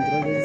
entrada